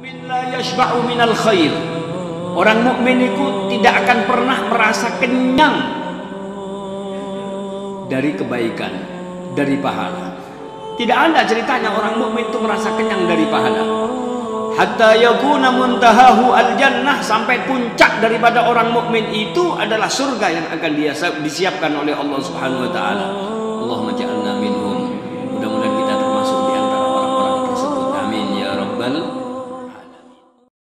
mukmin la yashba'u minal khair. Orang mukmin itu tidak akan pernah merasa kenyang dari kebaikan, dari pahala. Tidak ada ceritanya orang mukmin itu merasa kenyang dari pahala. Hatta yakuna muntahahu al jannah sampai puncak daripada orang mukmin itu adalah surga yang akan dia disiapkan oleh Allah Subhanahu wa taala. Allahumma ja'alna minhum. Mudah-mudahan kita termasuk di antara orang-orang tersebut. Amin ya rabbal